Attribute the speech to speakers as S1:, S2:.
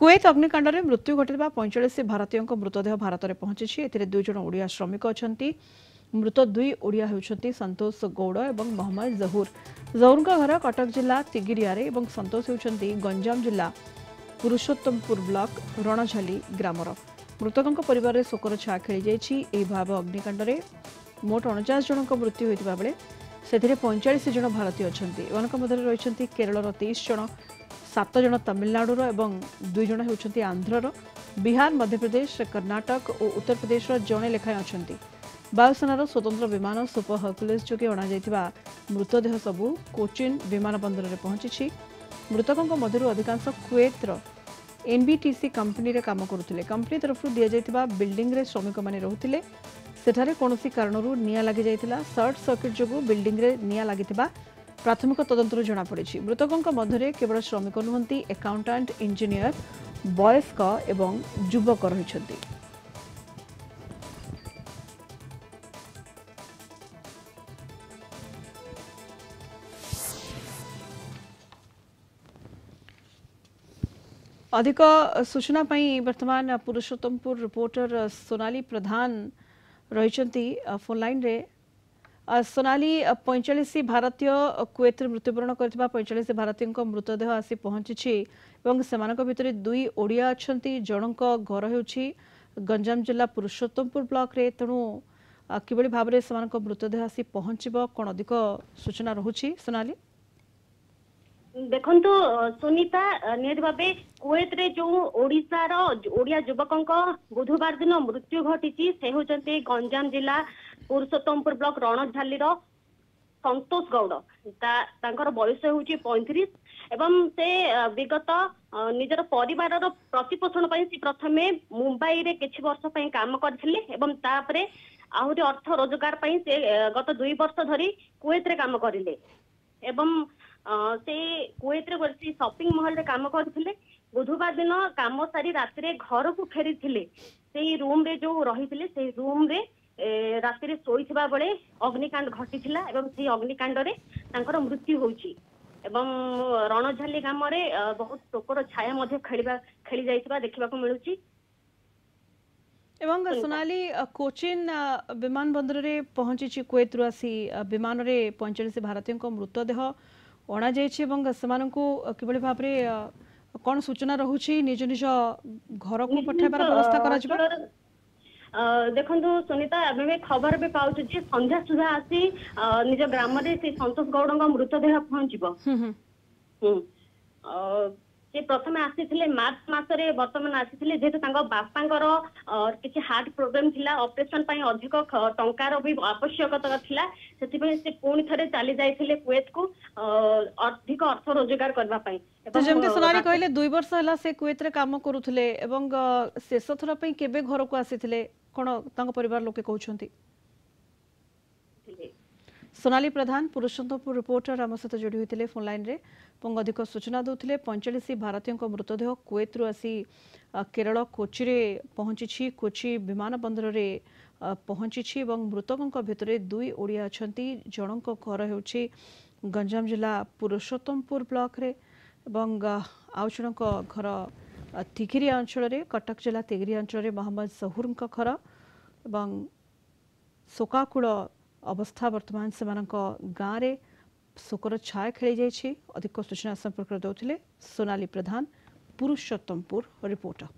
S1: Kuwait অগ্নিকাণ্ডে মৃত্যু ঘটে পঁয়চাশ ভারতীয় মৃতদেহ ভারতরে পৌঁছেছে এতে দুইজন ওড়িয়া শ্রমিক অনেক মৃত দুই ওড়িয়া হচ্ছেন সন্তোষ গৌড় এবং মহম্মদ জহুর জহুর ঘর কটক জেলা তিগিরিয়ার এবং সন্তোষ হচ্ছেন গঞ্জাম জেলা পুরুষোত্তমপুর ব্লক রণঝালি গ্রামর মৃতক পরিবারের শোকর ছা খেলে যাই এই ভাব অগ্নিকাণ্ডে মোট অণচাশ জনক মৃত্যু হয়ে বেড়ে সেতিরে জন ভারতীয় অনেক এমনক মধ্যে রয়েছেন কেরলর তেইশ জন সাত জন তামিলনাড়ুর এবং দুই জন হচ্ছেন আন্ধ্রর বিহার মধ্যপ্রদেশ কর্ণাটক ও উত্তরপ্রদেশর জনে লেখায় অনেক বায়ুসেনার স্বতন্ত্র বিমান সুপর হরকুলেস যোগে অণাই মৃতদেহ সবু কোচিন বিমান বন্দরের পৌঁছিছি মৃতকঙ্ মধ্যে অধিকাংশ কুয়েতর এনবিটিসি কম্পানিরে কাম করুলে কম্পানি তরফ দিয়াই বিল্ডিংরে শ্রমিক মানে রুলে সেঠারে কোণী কারণর নিয়া লাগি যাই সর্ট সর্কিট যোগ বিল্ডিংরে নিয়া লাগি ପ୍ରାଥମିକ ତଦନ୍ତରୁ ଜଣାପଡ଼ିଛି ମୃତକଙ୍କ ମଧ୍ୟରେ କେବଳ ଶ୍ରମିକ ନୁହନ୍ତି ଏକାଉଣ୍ଟାଣ୍ଟ ଇଞ୍ଜିନିୟର ବୟସ୍କ ଏବଂ ଯୁବକ ରହିଛନ୍ତି अधिक सूचना बर्तमान पुरुषोत्तमपुर रिपोर्टर सोनाली प्रधान रही फोन लाइन रे ସୋନାଲି ପଇଁଚାଳିଶ ଭାରତୀୟ କୁଏତରେ ମୃତ୍ୟୁବରଣ କରିଥିବା ପଇଁଚାଳିଶ ଭାରତୀୟଙ୍କ ମୃତଦେହ ଆସି ପହଞ୍ଚିଛି ଏବଂ ସେମାନଙ୍କ ଭିତରେ ଦୁଇ ଓଡ଼ିଆ ଅଛନ୍ତି ଜଣଙ୍କ ଘର ହେଉଛି ଗଞ୍ଜାମ ଜିଲ୍ଲା ପୁରୁଷୋତ୍ତମପୁର ବ୍ଲକରେ ତେଣୁ କିଭଳି ଭାବରେ ସେମାନଙ୍କ ମୃତଦେହ ଆସି ପହଞ୍ଚିବ କ'ଣ ଅଧିକ ସୂଚନା ରହୁଛି ସୋନାଲି
S2: ଦେଖନ୍ତୁ ସୁନିତା ନିହାତି ଭାବେ କୁଏତରେ ଯେଉଁ ଓଡିଶାର ଓଡିଆ ଯୁବକଙ୍କ ବୁଧବାର ଦିନ ମୃତ୍ୟୁ ଘଟିଛି ସେ ହେଉଛନ୍ତି ଗଞ୍ଜାମ ଜିଲ୍ଲା ପୁରୁଷୋତ୍ତମପୁର ବ୍ଲକ ରଣଝାଲିର ସନ୍ତୋଷ ଗୌଡ ତାଙ୍କର ବୟସ ହେଉଛି ପଇଁତିରିଶ ଏବଂ ସେ ବିଗତ ନିଜର ପରିବାରର ପ୍ରତିପୋଷଣ ପାଇଁ ସେ ପ୍ରଥମେ ମୁମ୍ବାଇରେ କିଛି ବର୍ଷ ପାଇଁ କାମ କରିଥିଲେ ଏବଂ ତାପରେ ଆହୁରି ଅର୍ଥ ରୋଜଗାର ପାଇଁ ସେ ଗତ ଦୁଇ ବର୍ଷ ଧରି କୁଏତରେ କାମ କରିଲେ ଏବଂ ସେ କୁଏତରେ ବସି ସପିଂ ମହଲରେ କାମ କରୁଥିଲେ ବୁଧବାର ଦିନ କାମ ସାରି ରାତିରେ ଘରକୁ ଫେରିଥିଲେ ସେଇ ରୁମରେ ଯୋଉ ରହିଥିଲେ ସେଇ ରୁମରେ ରାତିରେ ଶୋଇଥିବା ବେଳେ ଅଗ୍ନିକାଣ୍ଡ ଘଟିଥିଲା ଏବଂ ସେଇ ଅଗ୍ନିକାଣ୍ଡରେ ତାଙ୍କର ମୃତ୍ୟୁ ହୋଇଛି ଏବଂ ରଣଝାଲି ଗ୍ରାମରେ ବହୁତ ଶୋକର ଛାୟା ମଧ୍ୟ ଖେଳିବା ଖେଳି ଯାଇଥିବା ଦେଖିବାକୁ ମିଳୁଛି
S1: ଏବଂ ସୋନାଲି କୋଚିନ ବିମାନ ବନ୍ଦରରେ ପହଞ୍ଚିଛି କୁଏତରୁ ଆସି ବିମାନରେ ପଇଁଚାଳିଶ ଭାରତୀୟଙ୍କ ମୃତଦେହ ଅଣାଯାଇଛି ଏବଂ ସେମାନଙ୍କୁ କିଭଳି ଭାବରେ କ'ଣ ସୂଚନା ରହୁଛି ନିଜ ନିଜ ଘରକୁ ପଠାଇବାର ବ୍ୟବସ୍ଥା କରାଯିବ
S2: ଦେଖନ୍ତୁ ସୁନିତା ଏବେ ବି ଖବର ବି ପାଉଛୁ ଯେ ସନ୍ଧ୍ୟା ସୁଦ୍ଧା ଆସି ନିଜ ଗ୍ରାମରେ ସେ ସନ୍ତୋଷ ଗୌଡ଼ଙ୍କ ମୃତଦେହ ପହଞ୍ଚିବ ସେ ପ୍ରଥମେ ଆସିଥିଲେ ମାର୍ଚ୍ଚ ମାସରେ ବର୍ତ୍ତମାନ ଆସିଥିଲେ ଯେହେତୁ ତାଙ୍କ ବାପାଙ୍କର କିଛି ହାର୍ଟ ପ୍ରୋବ୍ଲେମ ଥିଲା ଅପରେସନ ପାଇଁ ଅଧିକ ଟଙ୍କାର ବି ଆବଶ୍ୟକତା ଥିଲା ସେଥିପାଇଁ ସେ ପୁଣି ଥରେ ଚାଲି ଯାଇଥିଲେ କୁଏତକୁ ଅଧିକ ଅର୍ଥ ରୋଜଗାର କରିବା ପାଇଁ
S1: ଯେମିତି ସୋନାଲି କହିଲେ ଦୁଇ ବର୍ଷ ହେଲା ସେ କୁଏତରେ କାମ କରୁଥିଲେ ଏବଂ ଶେଷ ଥର ପାଇଁ କେବେ ଘରକୁ ଆସିଥିଲେ କ'ଣ ତାଙ୍କ ପରିବାର ଲୋକେ କହୁଛନ୍ତି सोनाली प्रधान पुरुषोत्तमपुर रिपोर्टर आम सहित जोड़ी होते फोन लाइन रे अधिक सूचना दूसरे पैंचाश भारतीयों मृतदेह कुएतु आसी केरल कोचि पहुंची कोचि विमान बंदर से पहुंची मृतकों भितर दुई ओडिया अच्छा जड़ों घर हो गंजाम जिला पुरुषोत्तमपुर ब्लक आउ जन घर तिकिरी अंचल कटक जिला तेगिरी अंचल महम्मद सहुर घर एवं शोकाकू ଅବସ୍ଥା ବର୍ତ୍ତମାନ ସେମାନଙ୍କ ଗାଁରେ ଶୋକର ଛାୟା ଖେଳିଯାଇଛି ଅଧିକ ସୂଚନା ସମ୍ପର୍କରେ ଦେଉଥିଲେ ସୋନାଲି ପ୍ରଧାନ ପୁରୁଷୋତ୍ତମପୁର ରିପୋର୍ଟର